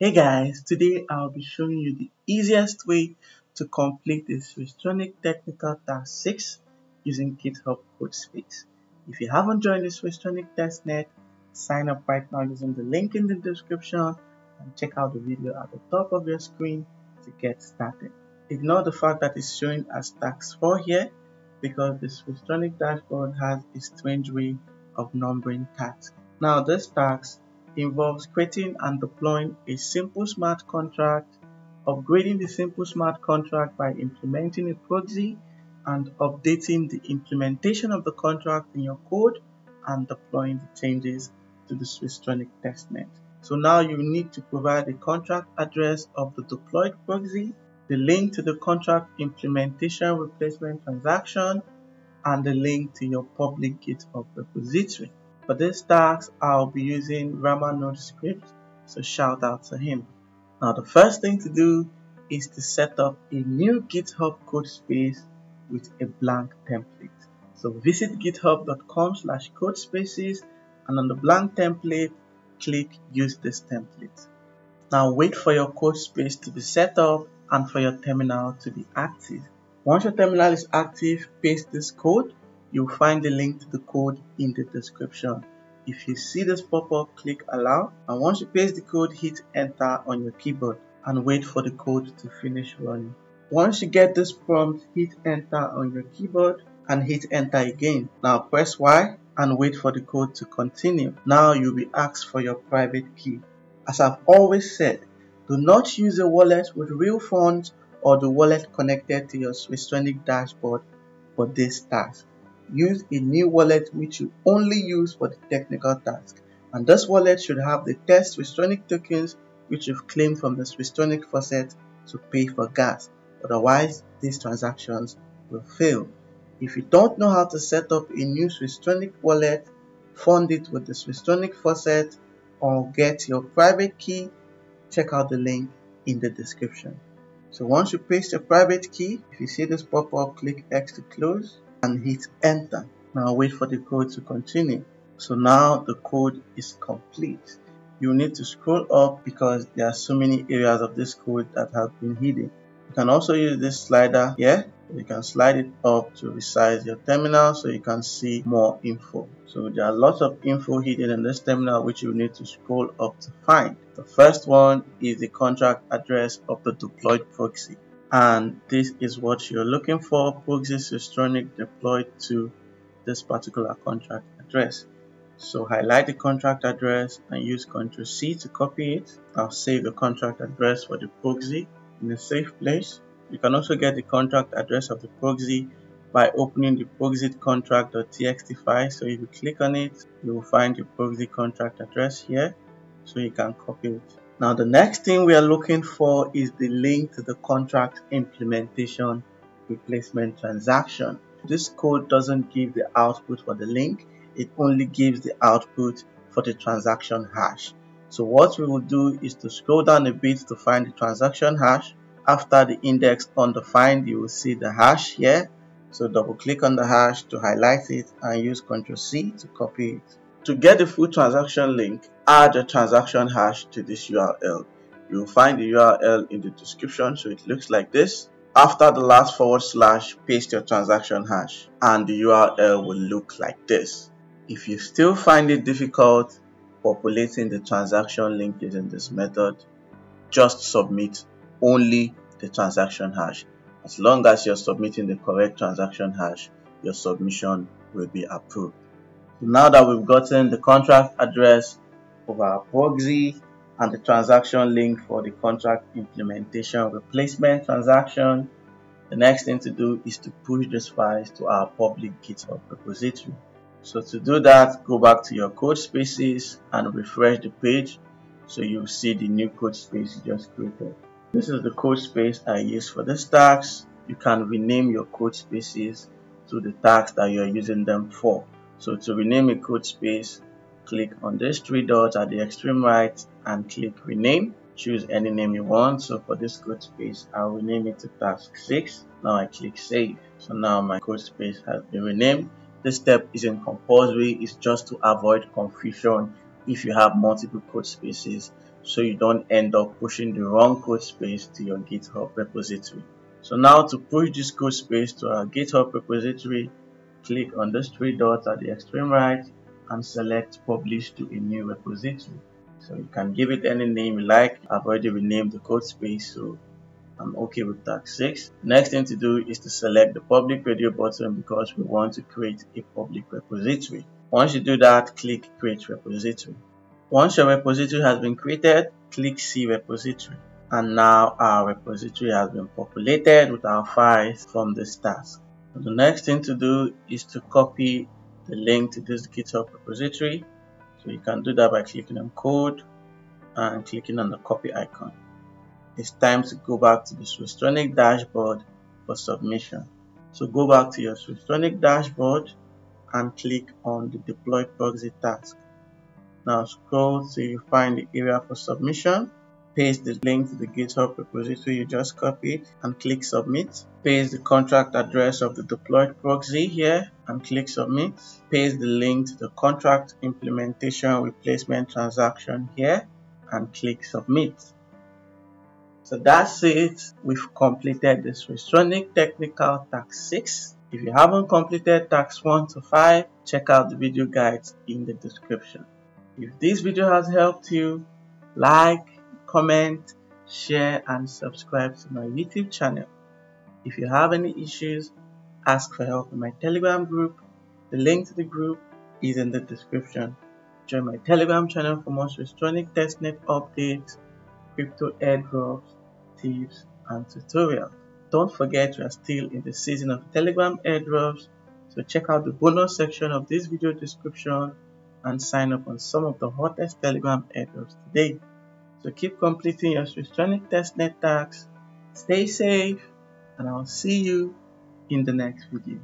Hey guys, today I'll be showing you the easiest way to complete the Swisstronik Technical Task 6 using GitHub Codespace. If you haven't joined the Swisstronik testnet, sign up right now using the link in the description and check out the video at the top of your screen to get started. Ignore the fact that it's showing as task 4 here because the Swisstronik dashboard has a strange way of numbering tasks. Now this task involves creating and deploying a simple smart contract, upgrading the simple smart contract by implementing a proxy, and updating the implementation of the contract in your code and deploying the changes to the Swisstronik testnet. So now you need to provide the contract address of the deployed proxy, the link to the contract implementation replacement transaction, and the link to your public GitHub repository. For this task, I'll be using Rama Node script, so shout out to him. Now the first thing to do is to set up a new GitHub code space with a blank template. So visit github.com slash codespaces and on the blank template, click use this template. Now wait for your code space to be set up and for your terminal to be active. Once your terminal is active, paste this code You'll find the link to the code in the description. If you see this pop up, click allow and once you paste the code, hit enter on your keyboard and wait for the code to finish running. Once you get this prompt, hit enter on your keyboard and hit enter again. Now press Y and wait for the code to continue. Now you'll be asked for your private key. As I've always said, do not use a wallet with real funds or the wallet connected to your Swisstronik dashboard for this task use a new wallet which you only use for the technical task. And this wallet should have the test Swisstronik tokens which you've claimed from the Swisstronik faucet to pay for gas. Otherwise, these transactions will fail. If you don't know how to set up a new Swisstronik wallet, fund it with the Swisstronik faucet or get your private key, check out the link in the description. So once you paste your private key, if you see this pop up, click X to close and hit enter. Now wait for the code to continue. So now the code is complete. You need to scroll up because there are so many areas of this code that have been hidden. You can also use this slider here. You can slide it up to resize your terminal so you can see more info. So there are lots of info hidden in this terminal which you need to scroll up to find. The first one is the contract address of the deployed proxy and this is what you're looking for. Proxy Swisstronik deployed to this particular contract address. So highlight the contract address and use Ctrl C to copy it. I'll save the contract address for the proxy in a safe place. You can also get the contract address of the proxy by opening the proxy contract.txt file. So if you click on it you will find the proxy contract address here. So you can copy it now the next thing we are looking for is the link to the contract implementation replacement transaction. This code doesn't give the output for the link, it only gives the output for the transaction hash. So what we will do is to scroll down a bit to find the transaction hash. After the index undefined, you will see the hash here. So double click on the hash to highlight it and use Ctrl C to copy it. To get the full transaction link, add a transaction hash to this URL. You'll find the URL in the description so it looks like this. After the last forward slash, paste your transaction hash and the URL will look like this. If you still find it difficult populating the transaction link using this method, just submit only the transaction hash. As long as you're submitting the correct transaction hash, your submission will be approved. Now that we've gotten the contract address of our proxy and the transaction link for the contract implementation replacement transaction, the next thing to do is to push these files to our public GitHub repository. So to do that, go back to your code spaces and refresh the page so you'll see the new code space you just created. This is the code space I use for this task. You can rename your code spaces to the task that you're using them for. So to rename a code space, click on these three dots at the extreme right and click rename. Choose any name you want. So for this code space, I'll rename it to task 6. Now I click save. So now my code space has been renamed. This step isn't compulsory, it's just to avoid confusion if you have multiple code spaces so you don't end up pushing the wrong code space to your GitHub repository. So now to push this code space to our GitHub repository, click on those three dots at the extreme right and select publish to a new repository. So you can give it any name you like. I've already renamed the code space so I'm okay with tag 6. Next thing to do is to select the public radio button because we want to create a public repository. Once you do that, click create repository. Once your repository has been created, click see repository. And now our repository has been populated with our files from this task. The next thing to do is to copy the link to this GitHub repository. So you can do that by clicking on code and clicking on the copy icon it's time to go back to the Swisstronik dashboard for submission. So go back to your Swisstronik dashboard and click on the deploy proxy task. Now scroll till you find the area for submission. Paste the link to the GitHub repository you just copied and click submit. Paste the contract address of the deployed proxy here and click submit. Paste the link to the contract implementation replacement transaction here and click submit. So that's it. We've completed the Swisstronik Technical Task 6. If you haven't completed Task 1 to 5, check out the video guides in the description. If this video has helped you, like, comment, share and subscribe to my YouTube channel. If you have any issues, ask for help in my Telegram group. The link to the group is in the description. Join my Telegram channel for more Swisstronik testnet updates, crypto airdrops, tips, and tutorials. Don't forget we are still in the season of Telegram airdrops, so check out the bonus section of this video description and sign up on some of the hottest Telegram airdrops today. So keep completing your Swisstronik testnet tasks, stay safe, and I'll see you in the next video.